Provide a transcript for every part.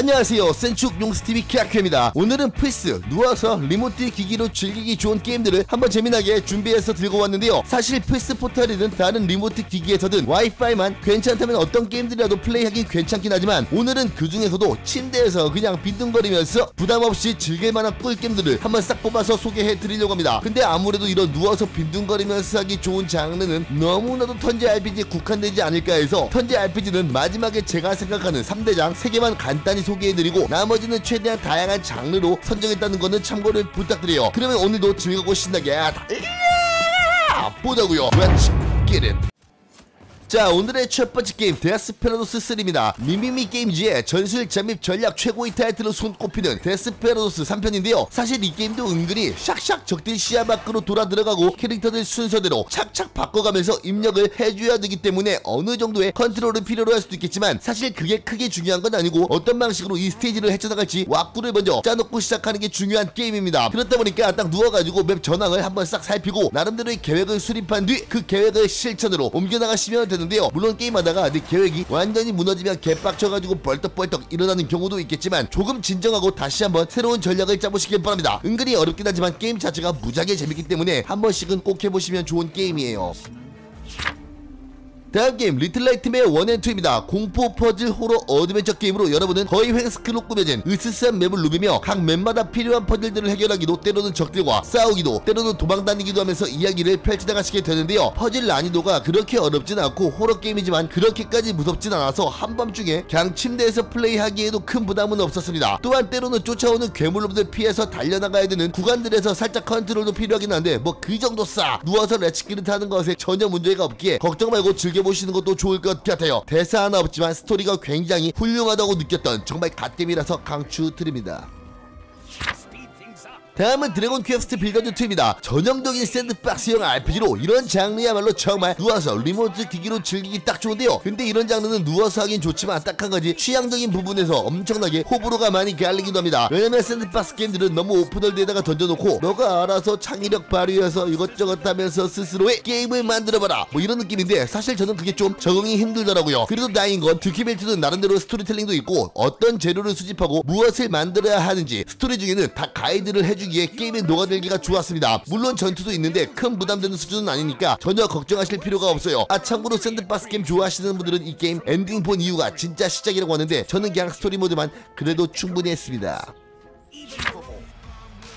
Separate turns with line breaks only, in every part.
안녕하세요. 센축 용스TV 키아큐입니다. 오늘은 플스 누워서 remote 기기로 즐기기 좋은 게임들을 한번 재미나게 준비해서 들고 왔는데요. 사실 플스 포털이든 다른 remote 기기에서든 와이파이만 괜찮다면 어떤 게임들이라도 플레이하기 괜찮긴 하지만 오늘은 그 중에서도 침대에서 그냥 빈둥거리면서 부담없이 즐길만한 꿀게임들을 한번 싹 뽑아서 소개해 드리려고 합니다. 근데 아무래도 이런 누워서 빈둥거리면서 하기 좋은 장르는 너무나도 턴제 RPG에 국한되지 않을까 해서 턴제 RPG는 마지막에 제가 생각하는 3대장 3개만 간단히 소개해드리고 나머지는 최대한 다양한 장르로 선정했다는 거는 참고를 부탁드려요. 그러면 오늘도 즐겁고 신나게 달려 보자고요. Let's get 자 오늘의 첫 번째 게임 데스페라도스 3입니다. 미미미 게임즈의 전술 잠입 전략 최고의 타이틀로 손꼽히는 데스페라도스 3편인데요. 사실 이 게임도 은근히 샥샥 적들 시야 밖으로 돌아 들어가고 캐릭터들 순서대로 착착 바꿔가면서 입력을 해줘야 되기 때문에 어느 정도의 컨트롤을 필요로 할 수도 있겠지만 사실 그게 크게 중요한 건 아니고 어떤 방식으로 이 스테이지를 헤쳐나갈지 왁구를 먼저 짜놓고 시작하는 게 중요한 게임입니다. 그렇다 보니까 딱 누워가지고 map 전황을 한번 싹 살피고 나름대로의 계획을 수립한 뒤 그 계획을 실천으로 옮겨나가시면 되는데요. 물론 게임하다가 내 계획이 완전히 무너지면 개빡쳐가지고 벌떡벌떡 일어나는 경우도 있겠지만 조금 진정하고 다시 한번 새로운 전략을 짜보시길 바랍니다. 은근히 어렵긴 하지만 게임 자체가 무지하게 재밌기 때문에 한 번씩은 꼭 해보시면 좋은 게임이에요 다음 게임 리틀 나이트메어 1 and 2입니다. 공포 퍼즐 호러 어드벤처 게임으로 여러분은 거의 횡스크롤로 꾸며진 으스스한 map을 누비며 각 map마다 필요한 퍼즐들을 해결하기도 때로는 적들과 싸우기도 때로는 도망다니기도 하면서 이야기를 펼쳐나가시게 되는데요. 퍼즐 난이도가 그렇게 어렵진 않고 호러 게임이지만 그렇게까지 무섭진 않아서 한밤중에 그냥 침대에서 플레이하기에도 큰 부담은 없었습니다. 또한 때로는 쫓아오는 괴물놈들 피해서 달려나가야 되는 구간들에서 살짝 컨트롤도 필요하긴 한데 뭐 그 정도 싹 누워서 Let's get it을 타는 것에 전혀 문제가 없기에 걱정 말고 즐겨 즐겨보시는 것도 좋을 것 같아요. 대사 하나 없지만 스토리가 굉장히 훌륭하다고 느꼈던 정말 갓겜이라서 강추드립니다. 다음은 드래곤 퀘스트 빌더즈 2입니다. 전형적인 sandbox형 RPG로 이런 장르야말로 정말 누워서 remote 기기로 즐기기 딱 좋은데요. 근데 이런 장르는 누워서 하긴 좋지만 딱 한 가지 취향적인 부분에서 엄청나게 호불호가 많이 갈리기도 합니다. 왜냐면 sandbox 게임들은 너무 open world에다가 던져놓고 너가 알아서 창의력 발휘해서 이것저것 하면서 스스로의 게임을 만들어봐라 뭐 이런 느낌인데 사실 저는 그게 좀 적응이 힘들더라고요. 그래도 다행인 건 드퀘빌 2는 나름대로 스토리텔링도 있고 어떤 재료를 수집하고 무엇을 만들어야 하는지 스토리 중에는 다 가이드 를 해주기 때문에 게임에 녹아들기가 좋았습니다. 물론 전투도 있는데 큰 부담되는 수준은 아니니까 전혀 걱정하실 필요가 없어요. 아 참고로 sandbox 게임 좋아하시는 분들은 이 게임 엔딩 본 이후가 진짜 시작이라고 하는데 저는 그냥 스토리 모드만 그래도 충분히 했습니다.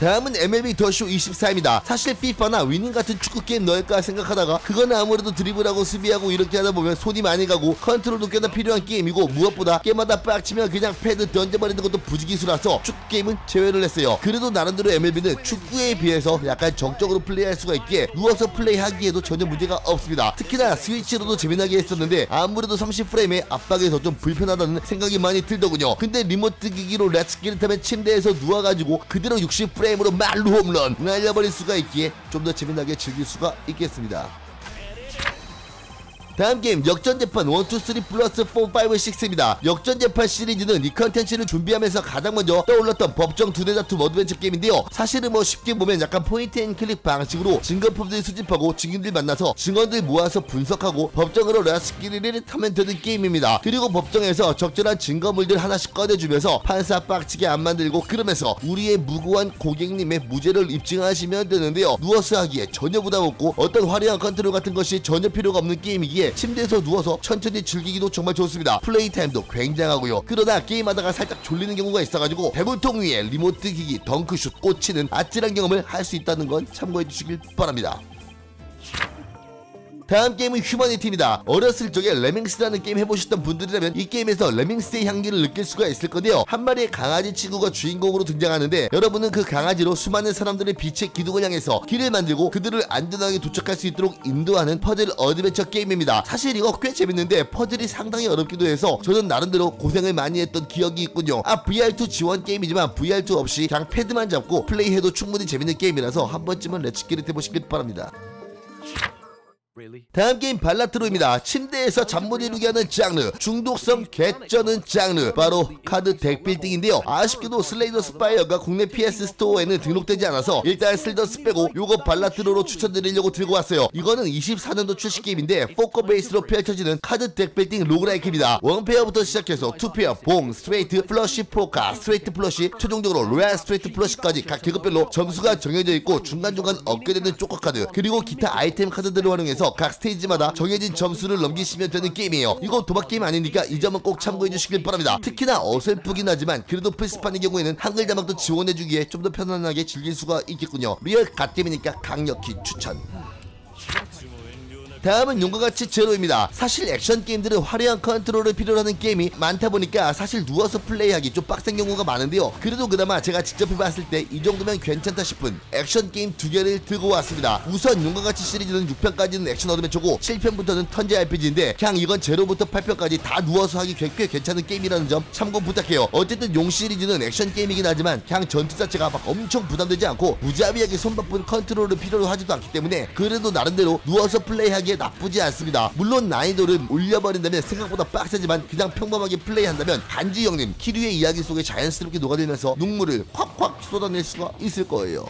다음은 MLB 더쇼 24입니다. 사실 FIFA나 위닝 같은 축구 게임 넣을까 생각하다가 그건 아무래도 드리블하고 수비하고 이렇게 하다 보면 손이 많이 가고 컨트롤도 꽤나 필요한 게임이고 무엇보다 게임마다 빡치면 그냥 패드 던져버리는 것도 부지기수라서 축구 게임은 제외를 했어요. 그래도 나름대로 MLB는 축구에 비해서 약간 정적으로 플레이할 수가 있기에 누워서 플레이하기에도 전혀 문제가 없습니다. 특히나 스위치로도 재미나게 했었는데 아무래도 30프레임의 압박에서 좀 불편하다는 생각이 많이 들더군요. 근데 remote 기기로 Let's get it을 타면 침대에서 누워가지고 그대로 60프레임 프레임으로 만루 홈런 날려버릴 수가 있기에 좀 더 재미나게 즐길 수가 있겠습니다. 다음 게임 역전재판 1, 2, 3 플러스 4, 5, 6입니다. 역전재판 시리즈는 이 컨텐츠를 준비하면서 가장 먼저 떠올랐던 법정 두뇌다툼 어드벤처 게임인데요. 사실은 뭐 쉽게 보면 약간 point and click 방식으로 증거품들 수집하고 증인들 만나서 증언들 모아서 분석하고 법정으로 Let's get it을 타면 되는 게임입니다. 그리고 법정에서 적절한 증거물들 하나씩 꺼내주면서 판사 빡치게 안 만들고 그러면서 우리의 무고한 고객님의 무죄를 입증하시면 되는데요. 누워서 하기에 전혀 부담 없고 어떤 화려한 컨트롤 같은 것이 전혀 필요가 없는 게임이기에 침대에서 누워서 천천히 즐기기도 정말 좋습니다. 플레이 타임도 굉장하고요. 그러다 게임하다가 살짝 졸리는 경우가 있어가지고 배불통 위에 remote 기기 덩크슛 꽂히는 아찔한 경험을 할 수 있다는 건 참고해 주시길 바랍니다. 다음 게임은 휴머니티입니다. 어렸을 적에 레밍스라는 게임 해보셨던 분들이라면 이 게임에서 레밍스의 향기를 느낄 수가 있을 건데요. 한 마리의 강아지 친구가 주인공으로 등장하는데 여러분은 그 강아지로 수많은 사람들을 빛의 기둥을 향해서 길을 만들고 그들을 안전하게 도착할 수 있도록 인도하는 퍼즐 어드벤처 게임입니다. 사실 이거 꽤 재밌는데 퍼즐이 상당히 어렵기도 해서 저는 나름대로 고생을 많이 했던 기억이 있군요. 아 VR2 지원 게임이지만 VR2 없이 그냥 패드만 잡고 플레이해도 충분히 재밌는 게임이라서 한 번쯤은 let's get it을 해보시길 바랍니다. 다음 게임 발라트로입니다. 침대에서 잠 못 이루게 하는 장르, 중독성 개쩌는 장르, 바로 카드 deck building인데요. 아쉽게도 슬레이 더 스파이어가 국내 PS 스토어에는 등록되지 않아서 일단 슬더스 빼고 요거 발라트로로 추천드리려고 들고 왔어요. 이거는 24년도 출시 게임인데 포커 베이스로 펼쳐지는 카드 deck building roguelike입니다. one pair부터 시작해서 two pair, 봉, 스트레이트, 플러시, 포카, 스트레이트 플러시, 최종적으로 로얄 스트레이트 플러시까지 각 계급별로 점수가 정해져 있고 중간중간 얻게 되는 조커 카드 그리고 기타 아이템 카드들을 활용해서 각 스테이지마다 정해진 점수를 넘기시면 되는 게임이에요. 이거 도박 게임 아니니까 이 점은 꼭 참고해 주시길 바랍니다. 특히나 어설프긴 하지만 그래도 플스판의 경우에는 한글 자막도 지원해주기에 좀 더 편안하게 즐길 수가 있겠군요. real 갓게임이니까 강력히 추천. 다음은 용과 같이 제로입니다. 사실 액션 게임들은 화려한 컨트롤을 필요로 하는 게임이 많다 보니까 사실 누워서 플레이하기 좀 빡센 경우가 많은데요. 그래도 그나마 제가 직접 해봤을 때 이 정도면 괜찮다 싶은 액션 게임 두 개를 들고 왔습니다. 우선 용과 같이 시리즈는 6편까지는 액션 어드벤처고 7편부터는 턴제 RPG인데 그냥 이건 제로부터 8편까지 다 누워서 하기 꽤, 꽤 괜찮은 게임이라는 점 참고 부탁해요. 어쨌든 용 시리즈는 액션 게임이긴 하지만 그냥 전투 자체가 막 엄청 부담되지 않고 무자비하게 손바쁜 컨트롤을 필요로 하지도 않기 때문에 그래도 나름대로 누워서 플레이하기 하기에 나쁘지 않습니다. 물론 난이도를 올려버린다면 생각보다 빡세지만 그냥 평범하게 플레이한다면 반지 형님 키류의 이야기 속에 자연스럽게 녹아들면서 눈물을 콱콱 쏟아낼 수가 있을 거예요.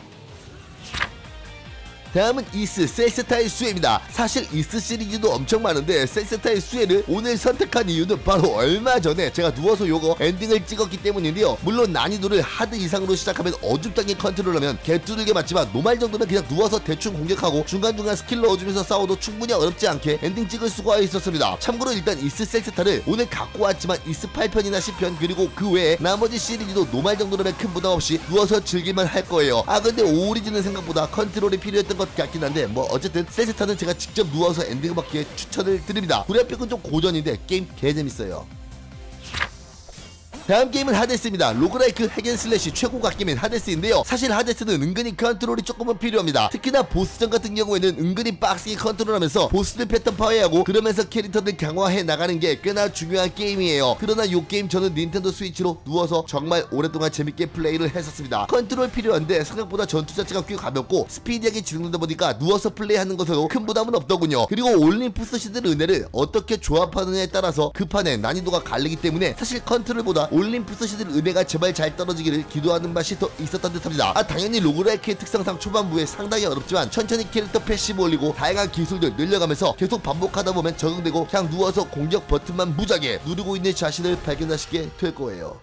다음은 이스 셀세타의 수해입니다. 사실 이스 시리즈도 엄청 많은데 셀세타의 수해를 오늘 선택한 이유는 바로 얼마 전에 제가 누워서 요거 엔딩을 찍었기 때문인데요. 물론 난이도를 hard 이상으로 시작하면 어줍당히 컨트롤하면 개두들겨 맞지만 normal 정도면 그냥 누워서 대충 공격하고 중간중간 스킬 넣어주면서 싸워도 충분히 어렵지 않게 엔딩 찍을 수가 있었습니다. 참고로 일단 이스 셀세타를 오늘 갖고 왔지만 이스 8편이나 10편 그리고 그 외에 나머지 시리즈도 normal 정도라면 큰 부담 없이 누워서 즐길만 할 거예요. 아 근데 오리진은 생각보다 컨트롤이 필요했던 것 같긴 한데 뭐 어쨌든 셀세타는 제가 직접 누워서 엔딩을 봤기에 추천을 드립니다. 그래픽은 좀 고전인데 게임 개재밌어요. 다음 게임은 하데스입니다. roguelike hack and slash 최고 갓게임인 하데스인데요. 사실 하데스는 은근히 컨트롤이 조금은 필요합니다. 특히나 보스전 같은 경우에는 은근히 빡세게 컨트롤하면서 보스들 패턴 파괴하고 그러면서 캐릭터들 강화해 나가는 게 꽤나 중요한 게임이에요. 그러나 이 게임 저는 닌텐도 스위치로 누워서 정말 오랫동안 재밌게 플레이를 했었습니다. 컨트롤 필요한데 생각보다 전투 자체가 꽤 가볍고 speedy하게 진행되다 보니까 누워서 플레이하는 것에도 큰 부담은 없더군요. 그리고 올림푸스 신들 은혜를 어떻게 조합하느냐에 따라서 그 판의 난이도가 갈리기 때문에 사실 컨트롤보다 올림푸스 신들 은혜가 제발 잘 떨어지기를 기도하는 맛이 더 있었던 듯합니다. 아 당연히 roguelike의 특성상 초반부에 상당히 어렵지만 천천히 캐릭터 passive 올리고 다양한 기술들 늘려가면서 계속 반복하다 보면 적응되고 그냥 누워서 공격 버튼만 무작에 누르고 있는 자신을 발견하시게 될 거예요.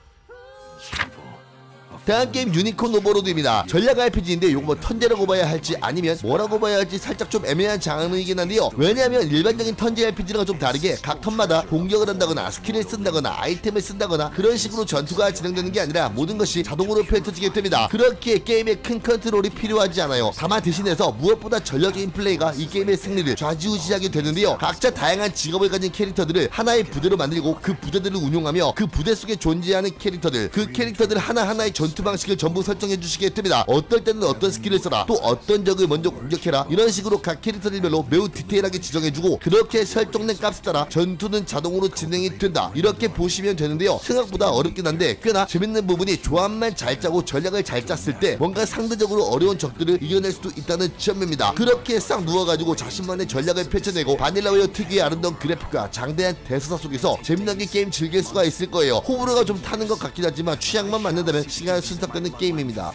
다음 게임 유니콘 오버로드입니다. 전략 RPG인데 이거 뭐 턴제라고 봐야 할지 아니면 뭐라고 봐야 할지 살짝 좀 애매한 장르이긴 한데요. 왜냐하면 일반적인 턴제 RPG랑 좀 다르게 각 턴마다 공격을 한다거나 스킬을 쓴다거나 아이템을 쓴다거나 그런 식으로 전투가 진행되는 게 아니라 모든 것이 자동으로 펼쳐지게 됩니다. 그렇게 게임에 큰 컨트롤이 필요하지 않아요. 다만 대신해서 무엇보다 전략적인 플레이가 이 게임의 승리를 좌지우지하게 되는데요. 각자 다양한 직업을 가진 캐릭터들을 하나의 부대로 만들고 그 부대들을 운용하며 그 부대 속에 존재하는 캐릭터들 그 캐릭터들 하나하나의 전투 전투 방식을 전부 설정해 주시게 됩니다. 어떨 때는 어떤 스킬을 써라 또 어떤 적을 먼저 공격해라 이런 식으로 각 캐릭터들별로 매우 디테일하게 지정해주고 그렇게 설정된 값에 따라 전투는 자동으로 진행이 된다 이렇게 보시면 되는데요. 생각보다 어렵긴 한데 꽤나 재밌는 부분이 조합만 잘 짜고 전략을 잘 짰을 때 뭔가 상대적으로 어려운 적들을 이겨낼 수도 있다는 점입니다. 그렇게 싹 누워가지고 자신만의 전략을 펼쳐내고 바닐라웨어 특유의 아름다운 그래픽과 장대한 대서사 속에서 재미나게 게임 즐길 수가 있을 거예요. 호불호가 좀 타는 것 같긴 하지만 취향만 맞는다면 시간 순삭되는 게임입니다.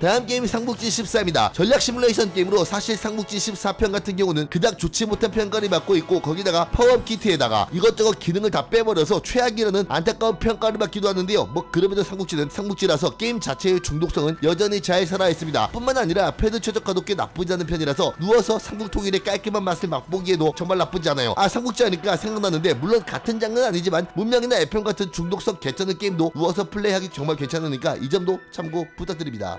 다음 게임이 삼국지 14입니다. 전략 시뮬레이션 게임으로 사실 삼국지 14편 같은 경우는 그닥 좋지 못한 평가를 받고 있고 거기다가 power-up kit에다가 이것저것 기능을 다 빼버려서 최악이라는 안타까운 평가를 받기도 하는데요. 뭐 그럼에도 삼국지는 삼국지라서 게임 자체의 중독성은 여전히 잘 살아있습니다. 뿐만 아니라 패드 최적화도 꽤 나쁘지 않은 편이라서 누워서 삼국통일의 깔끔한 맛을 맛보기에도 정말 나쁘지 않아요. 아 삼국지 하니까 생각나는데 물론 같은 장르는 아니지만 문명이나 FM 같은 중독성 괜찮은 게임도 누워서 플레이하기 정말 괜찮으니까 이 점도 참고 부탁드립니다.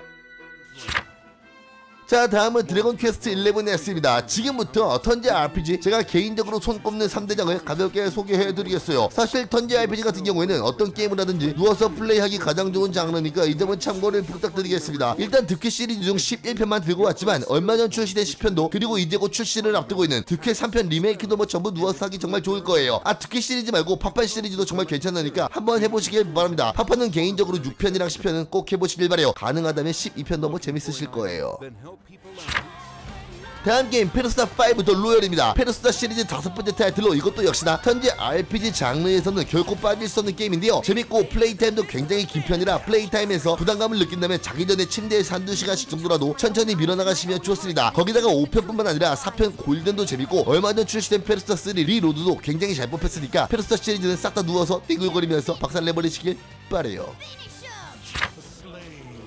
자 다음은 드래곤 퀘스트 11S입니다. 지금부터 턴제 RPG 제가 개인적으로 손꼽는 3대장을 가볍게 소개해드리겠어요. 사실 턴제 RPG 같은 경우에는 어떤 게임을 하든지 누워서 플레이하기 가장 좋은 장르니까 이 점은 참고를 부탁드리겠습니다. 일단 드퀘 시리즈 중 11편만 들고 왔지만 얼마 전 출시된 10편도 그리고 이제 곧 출시를 앞두고 있는 드퀘 3편 리메이크도 뭐 전부 누워서 하기 정말 좋을 거예요. 아 드퀘 시리즈 말고 파판 시리즈도 정말 괜찮으니까 한번 해보시길 바랍니다. 파판은 개인적으로 6편이랑 10편은 꼭 해보시길 바래요. 가능하다면 12편도 뭐 재밌으실 거예요 다음 게임 페르소나 5 더 로열입니다. 페르소나 시리즈 다섯 번째 타이틀로 이것도 역시나 현재 RPG 장르에서는 결코 빠질 수 없는 게임인데요. 재밌고 플레이 타임도 굉장히 긴 편이라 플레이 타임에서 부담감을 느낀다면 자기 전에 침대에서 한두 시간씩 정도라도 천천히 밀어나가시면 좋습니다. 거기다가 5편뿐만 아니라 4편 골든도 재밌고 얼마 전 출시된 페르소나 3 리로드도 굉장히 잘 뽑혔으니까 페르소나 시리즈는 싹 다 누워서 뒹굴거리면서 박살내버리시길 바래요.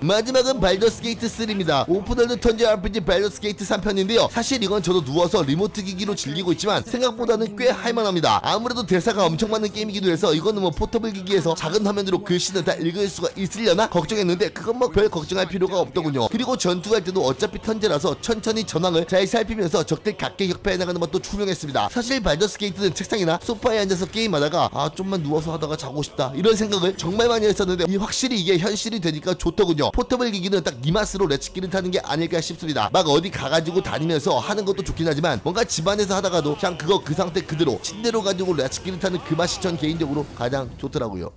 마지막은 발더스 게이트 3입니다. open world 턴제 RPG 발더스 게이트 3편인데요. 사실 이건 저도 누워서 remote 기기로 즐기고 있지만 생각보다는 꽤 할만합니다. 아무래도 대사가 엄청 많은 게임이기도 해서 이거는 뭐 포터블 기기에서 작은 화면으로 글씨는 다 읽을 수가 있으려나 걱정했는데 그건 뭐 별 걱정할 필요가 없더군요. 그리고 전투할 때도 어차피 턴제라서 천천히 전황을 잘 살피면서 적들 각계 격파해 나가는 것도 투명했습니다. 사실 발더스 게이트는 책상이나 소파에 앉아서 게임하다가 아 좀만 누워서 하다가 자고 싶다 이런 생각을 정말 많이 했었는데 이 확실히 이게 현실이 되니까 좋더군요. 포터블 기기는 딱 이 맛으로 레츠기를 타는 게 아닐까 싶습니다. 막 어디 가가지고 다니면서 하는 것도 좋긴 하지만 뭔가 집안에서 하다가도 그냥 그거 그 상태 그대로 침대로 가지고 레츠기를 타는 그 맛이 전 개인적으로 가장 좋더라고요.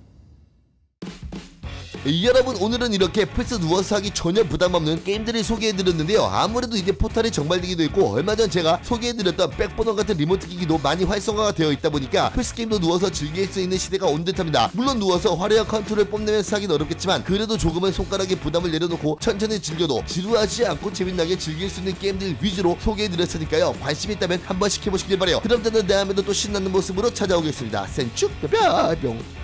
이 여러분 오늘은 이렇게 플스 누워서 하기 전혀 부담 없는 게임들을 소개해드렸는데요. 아무래도 이제 포탈이 정발되기도 했고 얼마 전 제가 소개해드렸던 백버너 같은 remote 기기도 많이 활성화가 되어 있다 보니까 플스 게임도 누워서 즐길 수 있는 시대가 온 듯합니다. 물론 누워서 화려한 컨트롤을 뽐내면서 하긴 어렵겠지만 그래도 조금은 손가락에 부담을 내려놓고 천천히 즐겨도 지루하지 않고 재밌나게 즐길 수 있는 게임들 위주로 소개해드렸으니까요. 관심 있다면 한 번씩 해보시길 바래요. 그럼 저는 다음에도 또 신나는 모습으로 찾아오겠습니다. 센축 뿅뿅